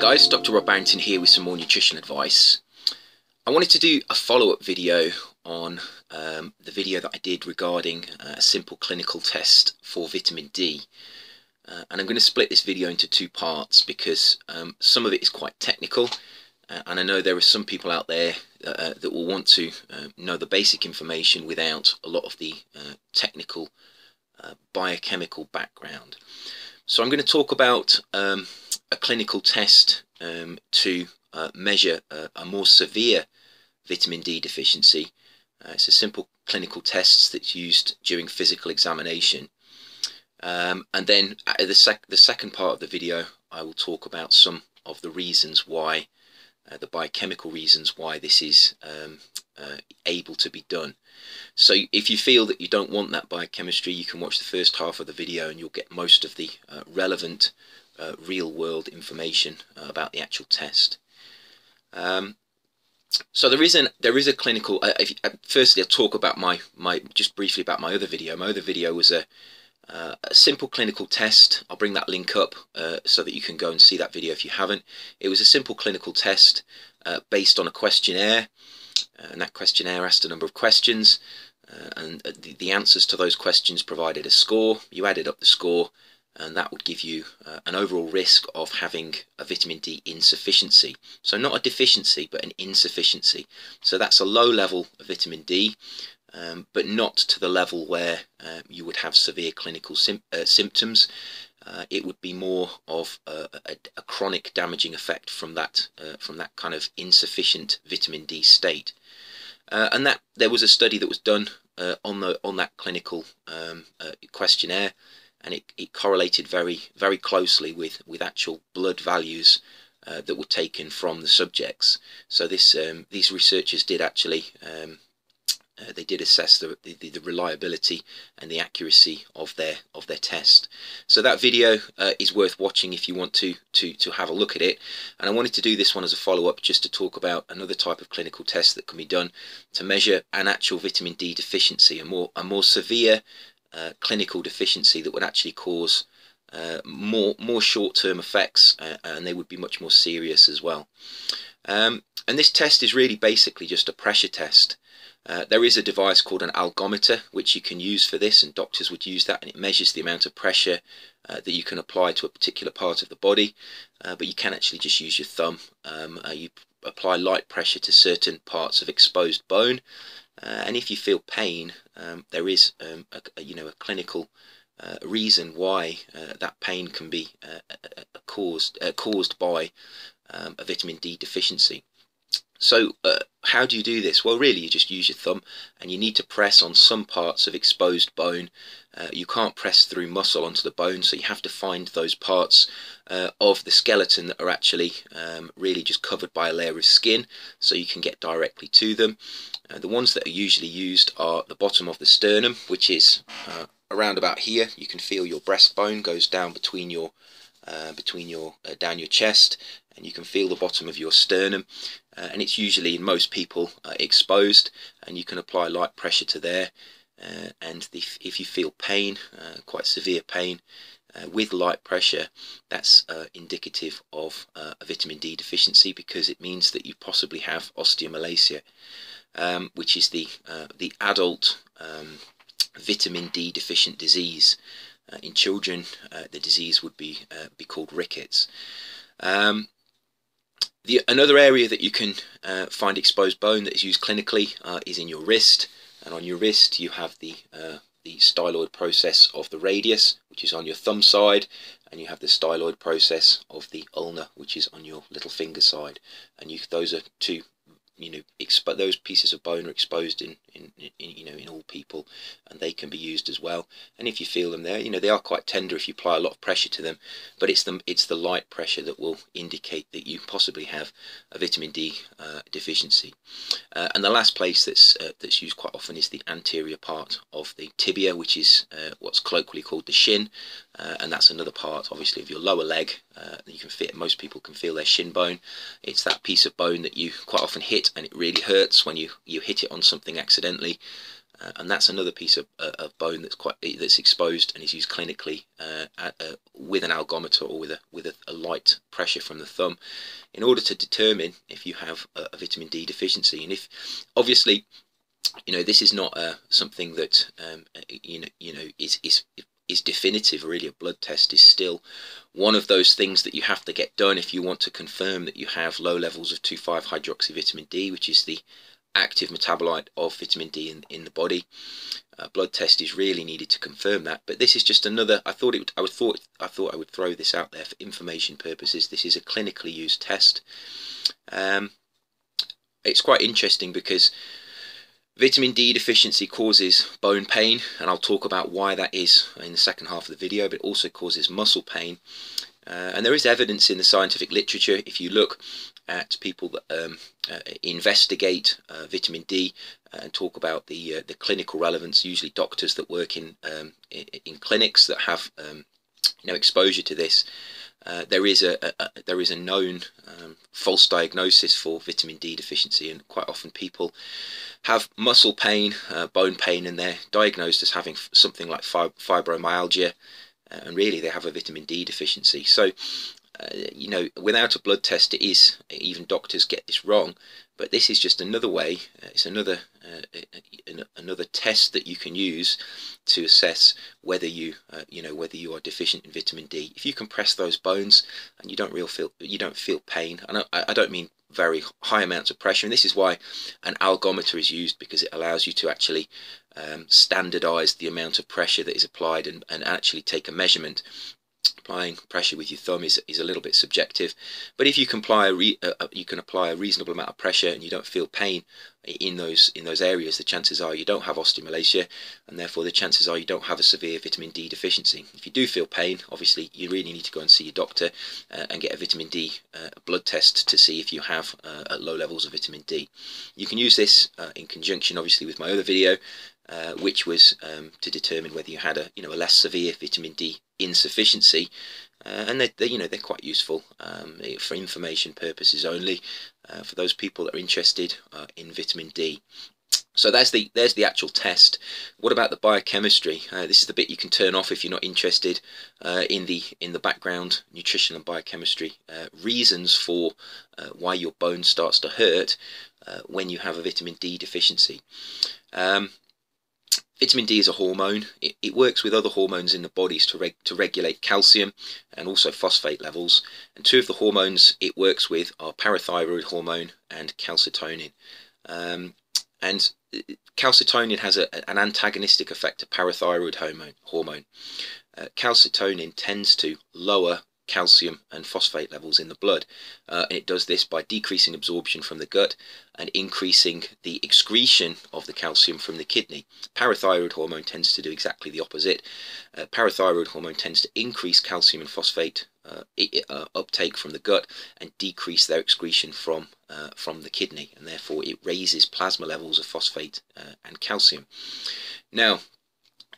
guys, Dr. Rob Barrington here with some more nutrition advice. I wanted to do a follow-up video on um, the video that I did regarding uh, a simple clinical test for vitamin D. Uh, and I'm going to split this video into two parts because um, some of it is quite technical uh, and I know there are some people out there uh, that will want to uh, know the basic information without a lot of the uh, technical biochemical background. So I'm going to talk about um, a clinical test um, to uh, measure a, a, more severe vitamin D deficiency. Uh, it's a simple clinical test that's used during physical examination. Um, and then the, sec the second part of the video, I will talk about some of the reasons why, uh, the biochemical reasons why this is um, uh, able to be done. So if you feel that you don't want that biochemistry, you can watch the first half of the video and you'll get most of the uh, relevant uh, real world information uh, about the actual test. Um, so there is an there is a clinical. If, firstly, I'll talk about my my just briefly about my other video. My other video was a, uh, a simple clinical test. I'll bring that link up uh, so that you can go and see that video if you haven't. It was a simple clinical test based on a questionnaire, and that questionnaire asked a number of questions, and the, the answers to those questions provided a score. You added up the score and that would give you uh, an overall risk of having a vitamin D insufficiency. So not a deficiency, but an insufficiency. So that's a low level of vitamin D, um, but not to the level where uh, you would have severe clinical uh, symptoms. Uh, it would be more of a, a, a chronic damaging effect from that uh, from that kind of insufficient vitamin D state. Uh, and that there was a study that was done on the on that clinical um, questionnaire and it, it correlated very very closely with with actual blood values uh, that were taken from the subjects. So this um, these researchers did actually um, uh, they did assess the, the, the, reliability and the accuracy of their of their test. So that video uh, is worth watching if you want to to to have a look at it. And I wanted to do this one as a follow up just to talk about another type of clinical test that can be done to measure an actual vitamin D deficiency, a more a more severe uh, clinical deficiency that would actually cause uh, more more short-term effects uh, and they would be much more serious as well. Um, and this test is really basically just a pressure test. Uh, there is a device called an algometer which you can use for this and doctors would use that and it measures the amount of pressure uh, that you can apply to a particular part of the body uh, but you can actually just use your thumb. Um, you apply light pressure to certain parts of exposed bone uh, and if you feel pain, um, there is um, a, a, you know a clinical uh, reason why uh, that pain can be uh, caused uh, caused by um, a vitamin D deficiency. So uh, how do you do this? Well, really, you just use your thumb and you need to press on some parts of exposed bone. Uh, you can't press through muscle onto the bone, so you have to find those parts uh, of the skeleton that are actually um, really just covered by a layer of skin, so you can get directly to them. Uh, the ones that are usually used are the bottom of the sternum, which is uh, around about here. You can feel your breastbone goes down between your uh, between your uh, down your chest and you can feel the bottom of your sternum. Uh, and it's usually in most people uh, exposed and you can apply light pressure to there. Uh, and if, if you feel pain quite severe pain with light pressure that's indicative of a vitamin D deficiency because it means that you possibly have osteomalacia um, which is the the adult um, vitamin D deficient disease in children, uh, the disease would be uh, be called rickets. Um, the, another area that you can uh, find exposed bone that is used clinically uh, is in your wrist, and on your wrist you have the uh, the styloid process of the radius, which is on your thumb side, and you have the styloid process of the ulna, which is on your little finger side, and you, those are two you know expo- those pieces of bone are exposed in, in, in, you know in all people and they can be used as well. And if you feel them there you know they are quite tender if you apply a lot of pressure to them but it's the it's the light pressure that will indicate that you possibly have a vitamin D uh, deficiency. Uh, and the last place that's uh, that's used quite often is the anterior part of the tibia which is uh, what's colloquially called the shin uh, and that's another part obviously of your lower leg uh, you can fit most people can feel their shin bone. It's that piece of bone that you quite often hit and it really hurts when you you hit it on something accidentally. Uh, and that's another piece of, uh, of bone that's quite that's exposed and is used clinically uh, at, uh, with an algometer or with a with a, a, light pressure from the thumb in order to determine if you have a, a vitamin D deficiency. And if obviously you know this is not uh, something that um, you know you know is is is definitive really a blood test is still one of those things that you have to get done if you want to confirm that you have low levels of 2,5 hydroxy vitamin D which is the active metabolite of vitamin D in, in the body. A blood test is really needed to confirm that but this is just another I thought it I would thought I thought I would throw this out there for information purposes. This is a clinically used test. Um, it's quite interesting because Vitamin D deficiency causes bone pain, and I'll talk about why that is in the second half of the video, but it also causes muscle pain. Uh, and there is evidence in the scientific literature, if you look at people that um, uh, investigate uh, vitamin D uh, and talk about the uh, the clinical relevance, usually doctors that work in um, in, in, clinics that have um, you know exposure to this, uh, there is a, a, a, there is a known um, false diagnosis for vitamin D deficiency, and quite often people have muscle pain, uh, bone pain, and they're diagnosed as having something like fibromyalgia, uh, and really they have a vitamin D deficiency. So, uh, you know, without a blood test, it is even doctors get this wrong. But this is just another way. Uh, it's another uh, another test that you can use to assess whether you uh, you know whether you are deficient in vitamin D. If you compress those bones and you don't real feel you don't feel pain, and I, I don't mean very high amounts of pressure, and this is why an algometer is used because it allows you to actually um, standardize the amount of pressure that is applied and, and actually take a measurement applying pressure with your thumb is, is a little bit subjective. But if you can apply a re, uh, uh, you can apply a reasonable amount of pressure and you don't feel pain in those in those areas the chances are you don't have osteomalacia and therefore the chances are you don't have a severe vitamin D deficiency. If you do feel pain obviously you really need to go and see your doctor uh, and get a vitamin D uh, blood test to see if you have uh, low levels of vitamin D. You can use this uh, in conjunction obviously with my other video which was um, to determine whether you had a you know a less severe vitamin D insufficiency, uh, and they, they you know they're quite useful um, for information purposes only uh, for those people that are interested uh, in vitamin D. So that's the there's the actual test. What about the biochemistry? Uh, this is the bit you can turn off if you're not interested in the in the background nutrition and biochemistry reasons for why your bone starts to hurt when you have a vitamin D deficiency. Um, Vitamin D is a hormone. It, it, works with other hormones in the bodies to, reg, to regulate calcium and also phosphate levels. And two of the hormones it works with are parathyroid hormone and calcitonin. Um, and calcitonin has a, an antagonistic effect to parathyroid hormone. hormone. Uh, calcitonin tends to lower calcium and phosphate levels in the blood. Uh, and it does this by decreasing absorption from the gut and increasing the excretion of the calcium from the kidney. Parathyroid hormone tends to do exactly the opposite. Uh, parathyroid hormone tends to increase calcium and phosphate uh, uh uptake from the gut and decrease their excretion from uh, from the kidney, and therefore it raises plasma levels of phosphate uh, and calcium. Now,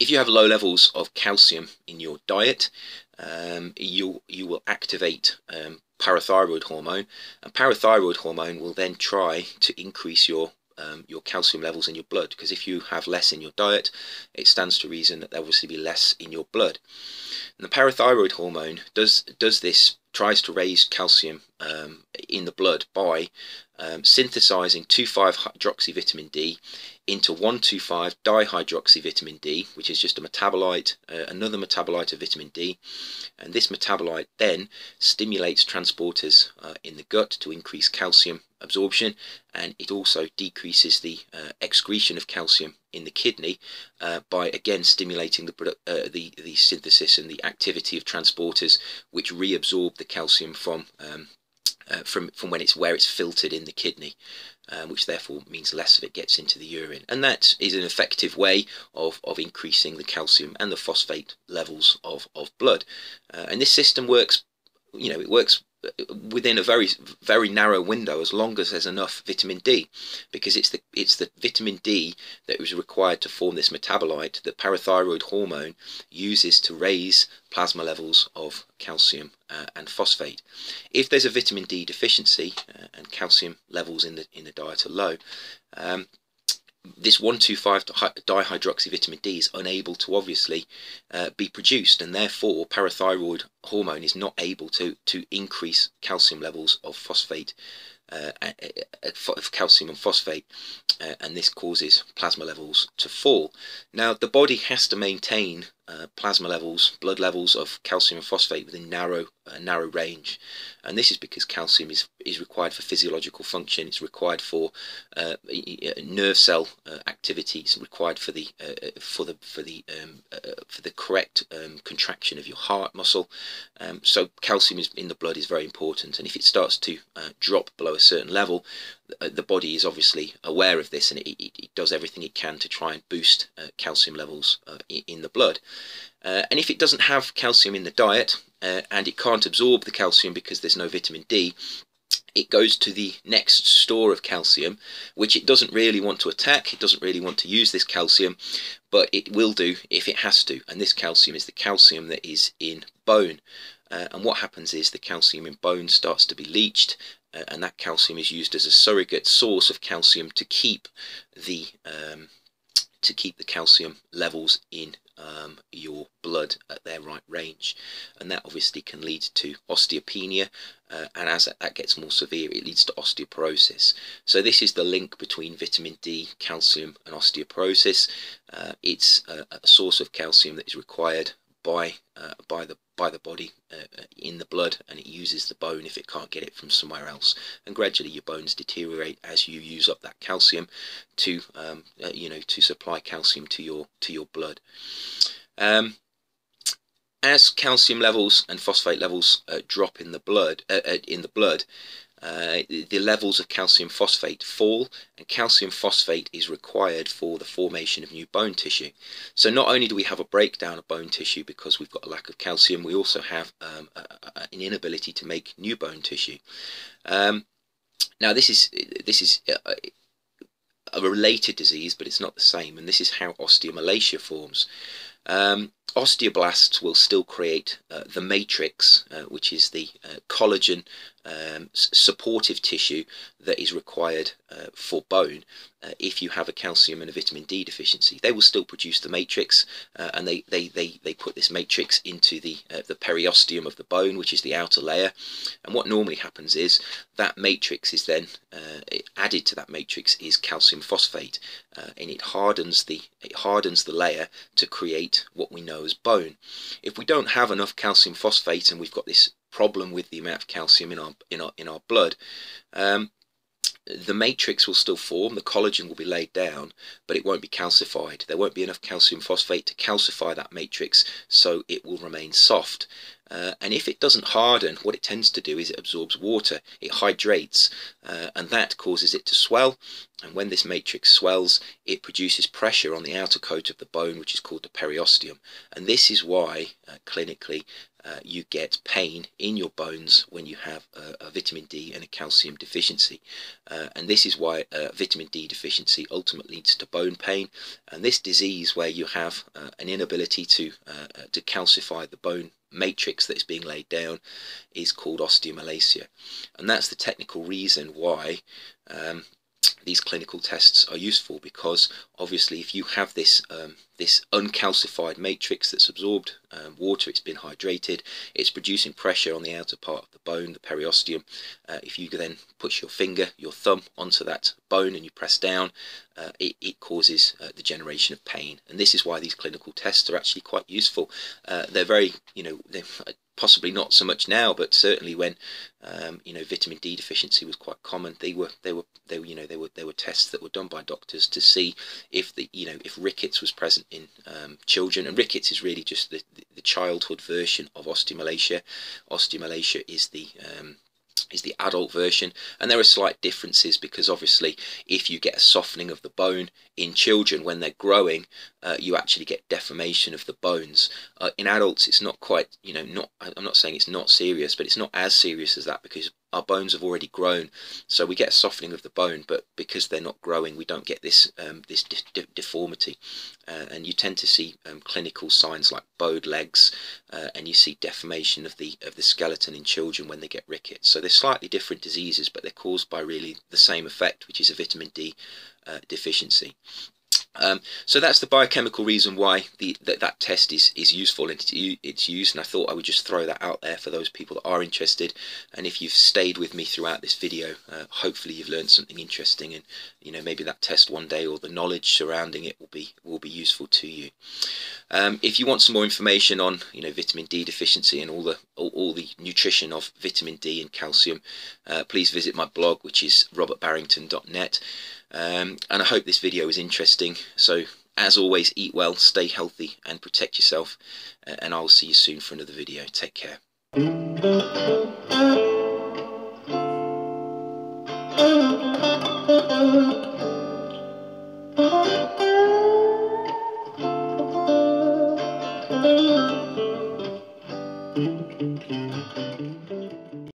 if you have low levels of calcium in your diet, um, you you will activate um, parathyroid hormone, and parathyroid hormone will then try to increase your um, your calcium levels in your blood because if you have less in your diet, it stands to reason that there will obviously be less in your blood. And the parathyroid hormone does does this tries to raise calcium um, in the blood by um, synthesizing 2,5-hydroxyvitamin D into 1,2,5-dihydroxyvitamin D, which is just a metabolite, uh, another metabolite of vitamin D. And this metabolite then stimulates transporters uh, in the gut to increase calcium absorption and it also decreases the uh, excretion of calcium in the kidney uh, by again stimulating the, uh, the the synthesis and the activity of transporters which reabsorb the calcium from um, uh, from from when it's where it's filtered in the kidney, um, which therefore means less of it gets into the urine, and that is an effective way of of increasing the calcium and the phosphate levels of of blood, uh, and this system works. You know, it works within a very very narrow window as long as there's enough vitamin D because it's the it's the vitamin D that is required to form this metabolite that parathyroid hormone uses to raise plasma levels of calcium uh, and phosphate. If there's a vitamin D deficiency uh, and calcium levels in the in the diet are low um, this 125 dihydroxyvitamin D is unable to obviously uh, be produced, and therefore parathyroid hormone is not able to to increase calcium levels of phosphate uh, of calcium and phosphate, uh, and this causes plasma levels to fall. Now, the body has to maintain uh, plasma levels, blood levels of calcium and phosphate within narrow uh, narrow range, and this is because calcium is is required for physiological function. It's required for uh, nerve cell uh, activity. It's required for the uh, for the for the um, for the correct um, contraction of your heart muscle. Um, so calcium is in the blood is very important, and if it starts to drop below a certain level, the body is obviously aware of this, and it, it, it does everything it can to try and boost calcium levels in the blood. Uh, and if it doesn't have calcium in the diet uh, and it can't absorb the calcium because there's no vitamin D, it goes to the next store of calcium, which it doesn't really want to attack. It doesn't really want to use this calcium, but it will do if it has to. And this calcium is the calcium that is in bone. Uh, and what happens is the calcium in bone starts to be leached, uh, and that calcium is used as a surrogate source of calcium to keep the um, to keep the calcium levels in um, your blood at their right range. And that obviously can lead to osteopenia uh, and as that gets more severe it leads to osteoporosis. So this is the link between vitamin D calcium and osteoporosis. Uh, it's a, a, source of calcium that is required by uh, by the by the body uh, uh, in the blood and it uses the bone if it can't get it from somewhere else. And gradually your bones deteriorate as you use up that calcium to um, uh, you know to supply calcium to your to your blood. Um, as calcium levels and phosphate levels uh, drop in the blood uh, in the blood uh, the levels of calcium phosphate fall and calcium phosphate is required for the formation of new bone tissue. So not only do we have a breakdown of bone tissue because we've got a lack of calcium, we also have um, a, a, an inability to make new bone tissue. Um, now this is this is a, a related disease, but it's not the same, and this is how osteomalacia forms. Um, osteoblasts will still create uh, the matrix, uh, which is the uh, collagen um, supportive tissue that is required uh, for bone uh, if you have a calcium and a vitamin D deficiency. They will still produce the matrix uh, and they, they, they, they put this matrix into the, the periosteum of the bone, which is the outer layer. And what normally happens is that matrix is then added to that matrix is calcium phosphate and it hardens the it hardens the layer to create what we know bone. If we don't have enough calcium phosphate and we've got this problem with the amount of calcium in our in our in our blood, um, the matrix will still form, the collagen will be laid down, but it won't be calcified. There won't be enough calcium phosphate to calcify that matrix, so it will remain soft. Uh, and if it doesn't harden, what it tends to do is it absorbs water, it hydrates, uh, and that causes it to swell. And when this matrix swells, it produces pressure on the outer coat of the bone, which is called the periosteum. And this is why, uh, clinically, uh, you get pain in your bones when you have a, a vitamin D and a calcium deficiency. Uh, and this is why uh, vitamin D deficiency ultimately leads to bone pain. And this disease, where you have uh, an inability to to calcify the bone matrix that is being laid down, is called osteomalacia. And that's the technical reason why um, these clinical tests are useful because obviously if you have this um, this uncalcified matrix that's absorbed um, water, it's been hydrated, it's producing pressure on the outer part of the bone, the periosteum. Uh, if you then put your finger, your thumb onto that bone and you press down, uh, it, it, causes uh, the generation of pain. And this is why these clinical tests are actually quite useful. Uh, they're very, you know, possibly not so much now, but certainly when um, you know vitamin D deficiency was quite common, they were they were they were you know they were there were tests that were done by doctors to see if the you know if rickets was present in um, children, and rickets is really just the, the, the childhood version of osteomalacia. Osteomalacia is the um, is the adult version and there are slight differences because obviously if you get a softening of the bone in children when they're growing uh, you actually get deformation of the bones. Uh, in adults it's not quite you know not i'm not saying it's not serious but it's not as serious as that because our bones have already grown. So we get a softening of the bone but because they're not growing we don't get this um, this de de deformity. Uh, and you tend to see um, clinical signs like bowed legs uh, and you see deformation of the of the skeleton in children when they get rickets. So they're slightly different diseases but they're caused by really the same effect which is a vitamin D uh, deficiency. Um, so that's the biochemical reason why the, that, that test is, is useful and it's used and I thought I would just throw that out there for those people that are interested and if you've stayed with me throughout this video uh, hopefully you've learned something interesting and you know maybe that test one day or the knowledge surrounding it will be will be useful to you. Um, if you want some more information on you know vitamin D deficiency and all the all, all the nutrition of vitamin D and calcium uh, please visit my blog which is robertbarrington.net um, and I hope this video is interesting. So, as always, eat well, stay healthy, and protect yourself. And I'll see you soon for another video. Take care.